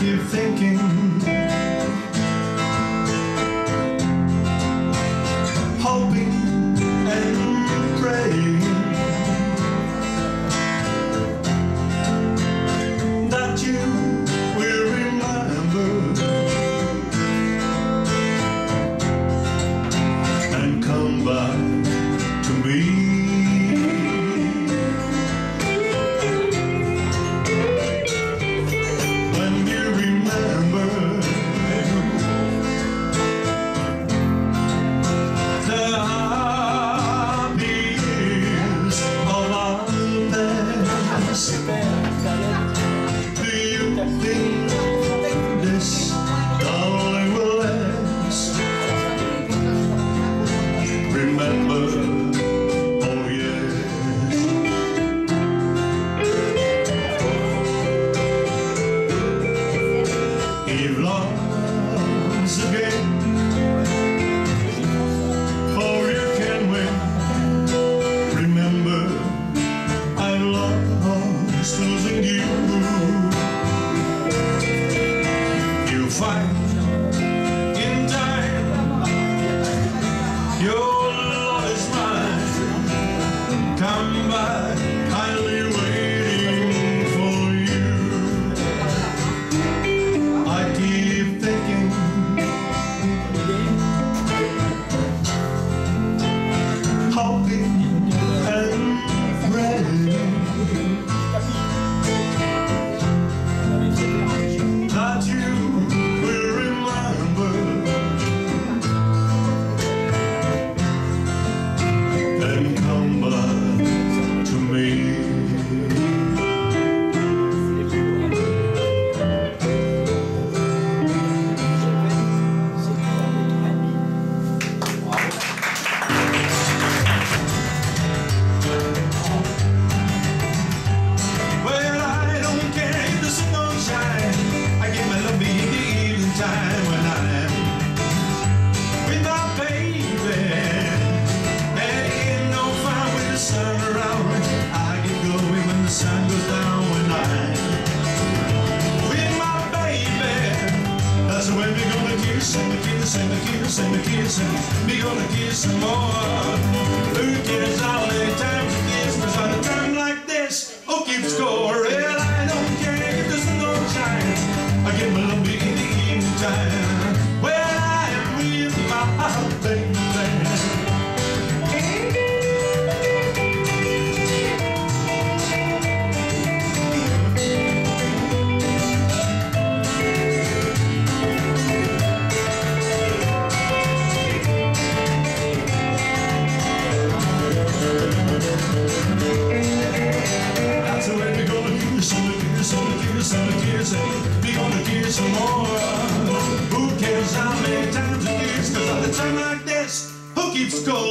keep thinking. and kiss and be gonna kiss some more. Who cares how many times you kiss me? But a time like this, oh, keeps score. Well, I don't care if there's no time. I get my love in the evening time.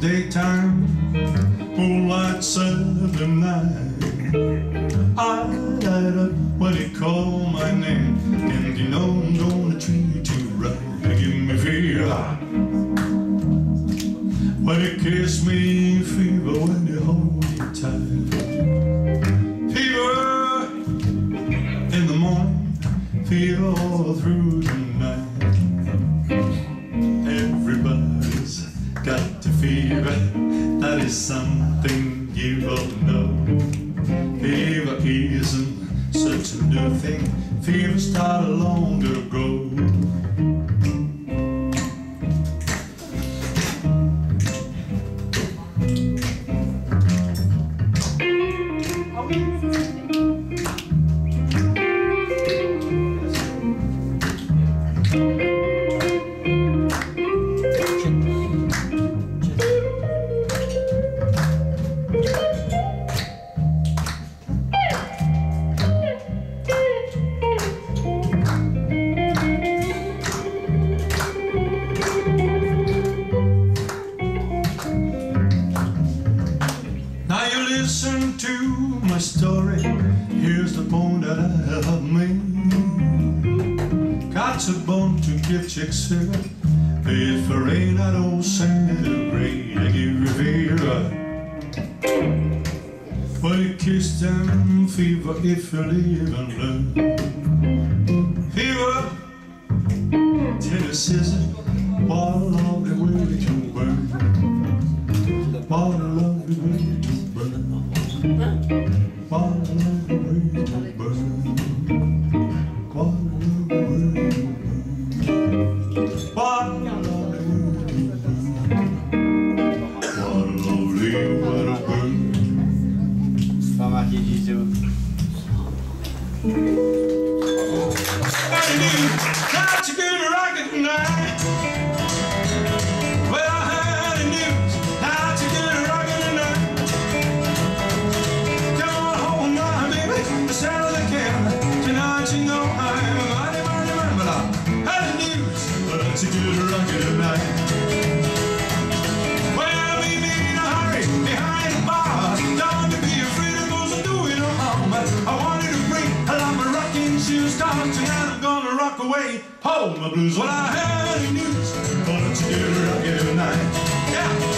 daytime, moonlight said and night. I light up when you call my name, and you know I'm gonna treat you right. You give me fever when you kiss me, fever when you hold me tight. isn't such a new thing. Fever started long ago. My story. Here's the bone that I have made. Got a bone to give chicks cigarette. If it rain, don't celebrate. I give you fever. Well, you kiss them fever if you live and learn. Fever, Tennessee, what a lovely way to I wanted to bring along my rocking shoes. Cause tonight I'm gonna rock away. Home my blues. Well, I heard the news. Gonna get rock it tonight. Yeah.